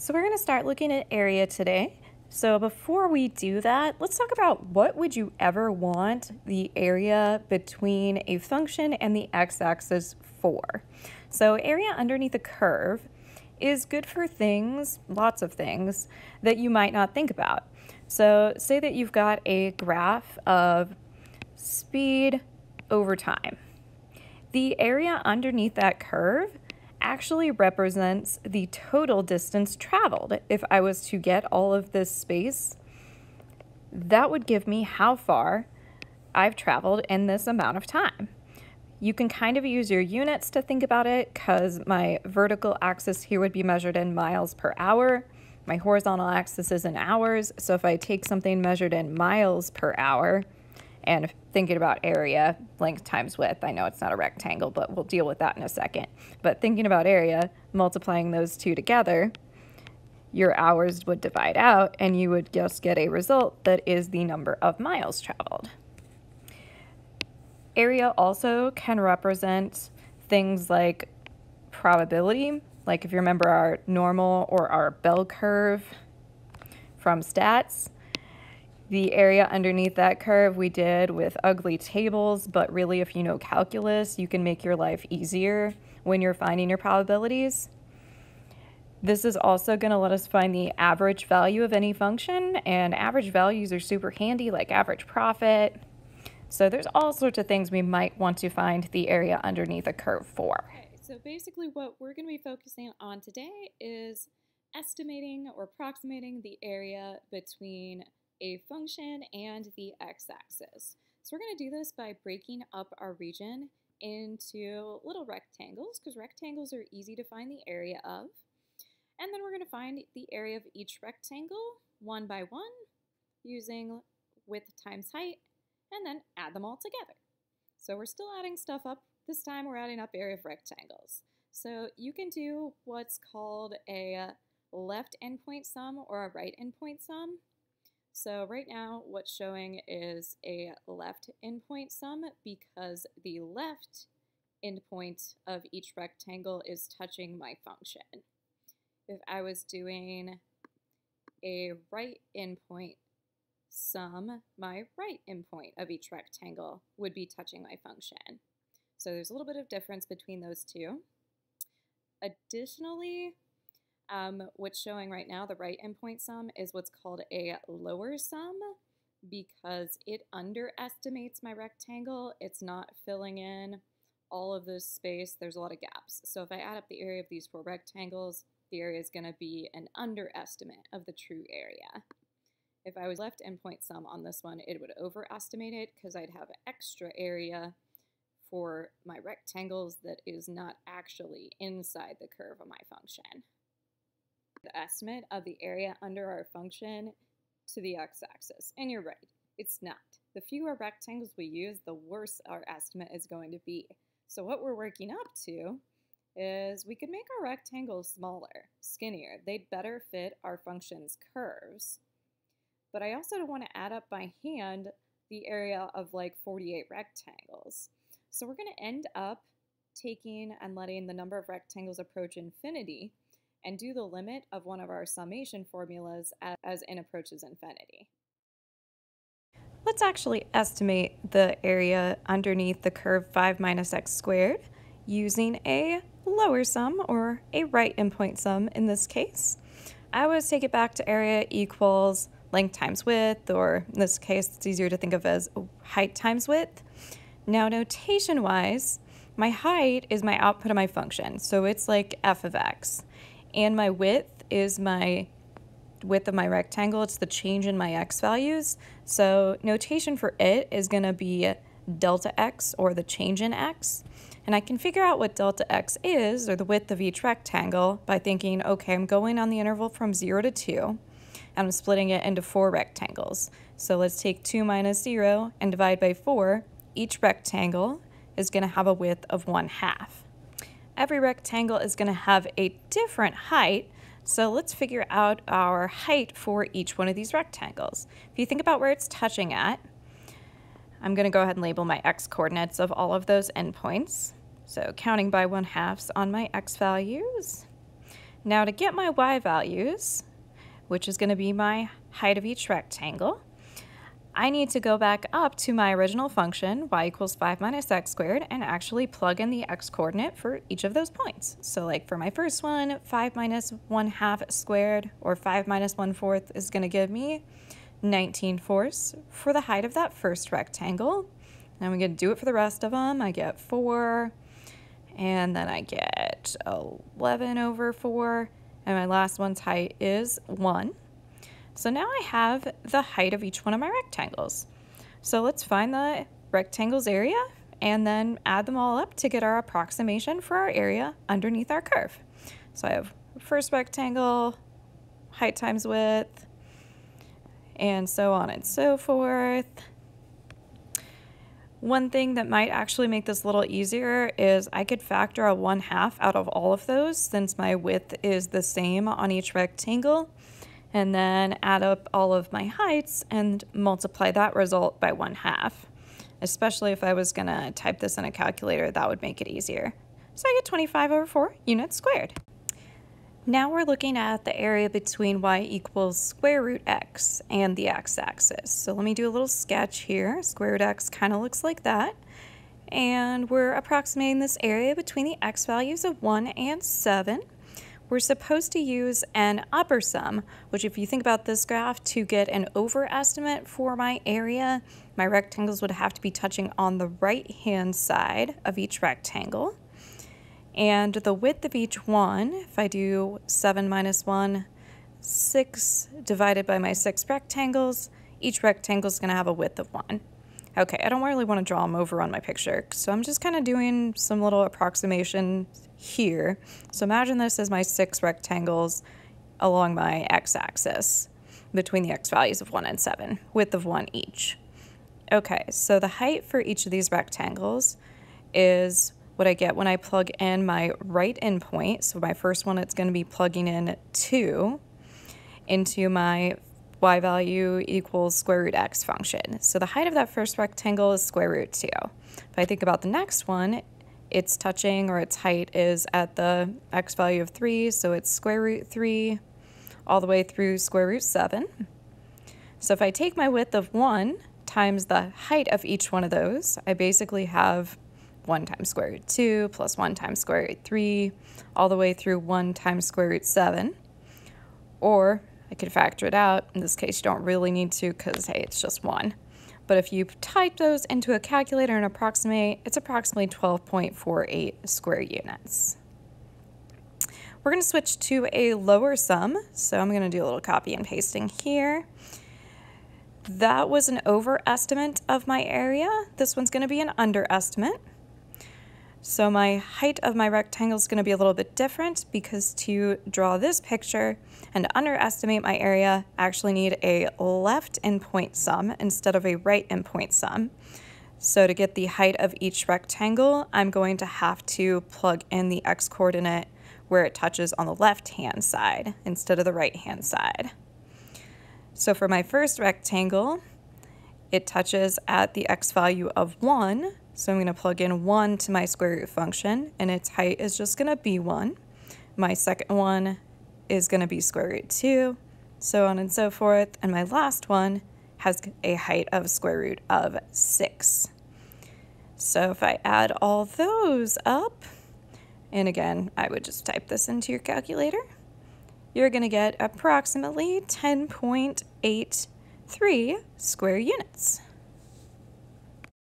So we're going to start looking at area today. So before we do that, let's talk about what would you ever want the area between a function and the x-axis for. So area underneath a curve is good for things, lots of things, that you might not think about. So say that you've got a graph of speed over time. The area underneath that curve actually represents the total distance traveled. If I was to get all of this space, that would give me how far I've traveled in this amount of time. You can kind of use your units to think about it because my vertical axis here would be measured in miles per hour. My horizontal axis is in hours. So if I take something measured in miles per hour, and thinking about area, length times width. I know it's not a rectangle, but we'll deal with that in a second. But thinking about area, multiplying those two together, your hours would divide out and you would just get a result that is the number of miles traveled. Area also can represent things like probability, like if you remember our normal or our bell curve from stats, the area underneath that curve we did with ugly tables, but really if you know calculus, you can make your life easier when you're finding your probabilities. This is also going to let us find the average value of any function, and average values are super handy, like average profit. So there's all sorts of things we might want to find the area underneath a curve for. Okay, so basically what we're going to be focusing on today is estimating or approximating the area between a function and the x-axis. So we're going to do this by breaking up our region into little rectangles because rectangles are easy to find the area of. And then we're going to find the area of each rectangle one by one using width times height and then add them all together. So we're still adding stuff up. This time we're adding up area of rectangles. So you can do what's called a left endpoint sum or a right endpoint sum. So right now what's showing is a left endpoint sum because the left endpoint of each rectangle is touching my function. If I was doing a right endpoint sum, my right endpoint of each rectangle would be touching my function. So there's a little bit of difference between those two. Additionally, um, what's showing right now, the right endpoint sum, is what's called a lower sum because it underestimates my rectangle. It's not filling in all of this space. There's a lot of gaps. So if I add up the area of these four rectangles, the area is going to be an underestimate of the true area. If I was left endpoint sum on this one, it would overestimate it because I'd have extra area for my rectangles that is not actually inside the curve of my function the estimate of the area under our function to the x-axis. And you're right, it's not. The fewer rectangles we use, the worse our estimate is going to be. So what we're working up to is we could make our rectangles smaller, skinnier. They'd better fit our function's curves. But I also don't want to add up by hand the area of like 48 rectangles. So we're going to end up taking and letting the number of rectangles approach infinity and do the limit of one of our summation formulas as, as n approaches infinity. Let's actually estimate the area underneath the curve 5 minus x squared using a lower sum or a right endpoint sum in this case. I always take it back to area equals length times width, or in this case, it's easier to think of as height times width. Now, notation-wise, my height is my output of my function, so it's like f of x and my width is my width of my rectangle. It's the change in my x values. So notation for it is going to be delta x or the change in x. And I can figure out what delta x is, or the width of each rectangle, by thinking, okay, I'm going on the interval from 0 to 2, and I'm splitting it into four rectangles. So let's take 2 minus 0 and divide by 4. Each rectangle is going to have a width of 1 half every rectangle is going to have a different height. So let's figure out our height for each one of these rectangles. If you think about where it's touching at, I'm going to go ahead and label my x coordinates of all of those endpoints. So counting by 1 halves on my x values. Now to get my y values, which is going to be my height of each rectangle, I need to go back up to my original function, y equals 5 minus x squared, and actually plug in the x coordinate for each of those points. So like for my first one, 5 minus 1 half squared, or 5 minus 1 fourth is going to give me 19 fourths for the height of that first rectangle. And I'm going to do it for the rest of them. I get 4, and then I get 11 over 4, and my last one's height is 1. So now I have the height of each one of my rectangles. So let's find the rectangle's area and then add them all up to get our approximation for our area underneath our curve. So I have first rectangle, height times width, and so on and so forth. One thing that might actually make this a little easier is I could factor a 1 half out of all of those since my width is the same on each rectangle and then add up all of my heights and multiply that result by 1 half. Especially if I was going to type this in a calculator, that would make it easier. So I get 25 over 4 units squared. Now we're looking at the area between y equals square root x and the x-axis. So let me do a little sketch here. Square root x kind of looks like that. And we're approximating this area between the x values of 1 and 7 we're supposed to use an upper sum, which if you think about this graph, to get an overestimate for my area, my rectangles would have to be touching on the right-hand side of each rectangle. And the width of each one, if I do 7 minus 1, 6 divided by my 6 rectangles, each rectangle is going to have a width of 1. Okay, I don't really want to draw them over on my picture, so I'm just kind of doing some little approximation here. So imagine this as my six rectangles along my x-axis between the x values of 1 and 7, width of 1 each. Okay, so the height for each of these rectangles is what I get when I plug in my right endpoint. So my first one, it's going to be plugging in 2 into my y value equals square root x function. So the height of that first rectangle is square root 2. If I think about the next one, its touching or its height is at the x value of 3, so it's square root 3 all the way through square root 7. So if I take my width of 1 times the height of each one of those, I basically have 1 times square root 2 plus 1 times square root 3 all the way through 1 times square root 7. Or I could factor it out. In this case, you don't really need to because, hey, it's just 1. But if you type those into a calculator and approximate, it's approximately 12.48 square units. We're going to switch to a lower sum, so I'm going to do a little copy and pasting here. That was an overestimate of my area. This one's going to be an underestimate. So my height of my rectangle is going to be a little bit different because to draw this picture and underestimate my area, I actually need a left endpoint sum instead of a right endpoint sum. So to get the height of each rectangle, I'm going to have to plug in the x-coordinate where it touches on the left-hand side instead of the right-hand side. So for my first rectangle, it touches at the x value of 1, so I'm going to plug in 1 to my square root function, and its height is just going to be 1. My second one is going to be square root 2, so on and so forth. And my last one has a height of square root of 6. So if I add all those up, and again, I would just type this into your calculator, you're going to get approximately 10.83 square units.